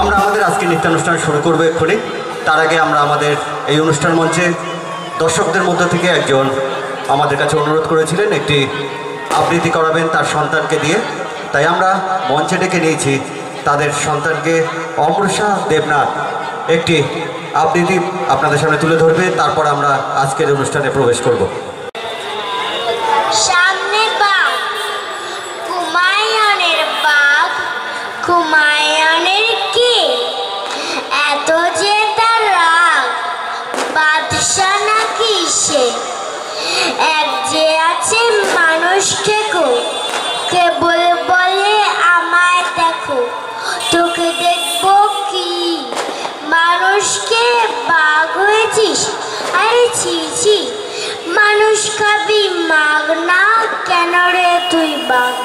আমরা আমাদের আজকে নৃত্যানুষ্ঠান শুরু করব এক্ষুনি। তার আগে আমরা আমাদের এই অনুষ্ঠান মঞ্চে দর্শকদের মধ্য থেকে একজন আমাদের কাছে অনুরোধ করেছিলেন, একটি আবৃত্তি করাবেন তার সন্তানকে দিয়ে। তাই আমরা মঞ্চে ডেকে নিয়েছি তাদের সন্তানকে অমৃষা দেবনাথ। একটি আবৃত্তি আপনাদের সামনে তুলে ধরবে, তারপর আমরা আজকের অনুষ্ঠানে প্রবেশ করব। সে এক যে আছে মানুষকে কো কেবল বলে আমায় দেখো। তোকে দেখব কি? মানুষকে বাঘ হয়েছিস? আরে ছি ছি। মানুষ খাবি মাগ না কেন রে তুই বাঘ?